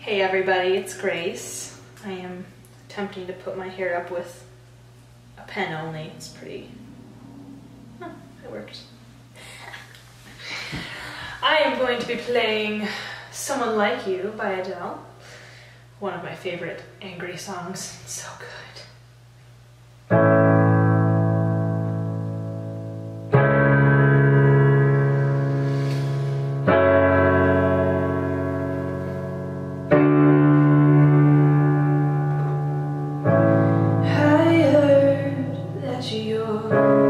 Hey everybody, it's Grace. I am attempting to put my hair up with a pen only. It's pretty. Huh, it worked. I am going to be playing Someone Like You by Adele. One of my favorite angry songs. So good. Thank you.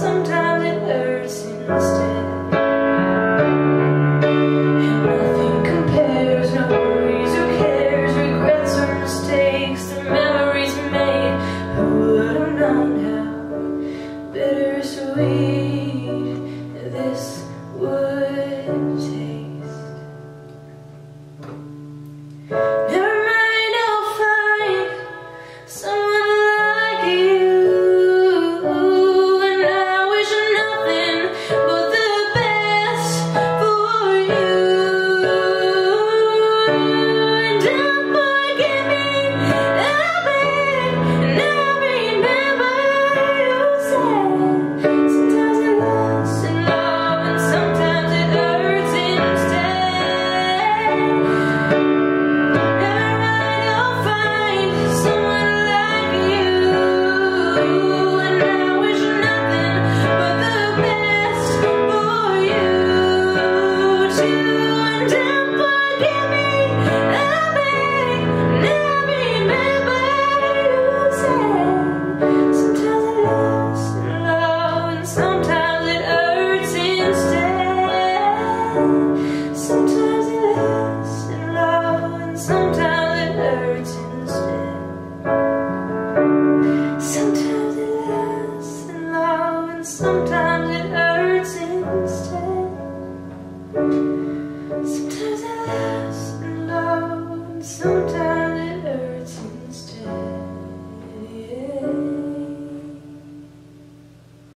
sometimes. Sometimes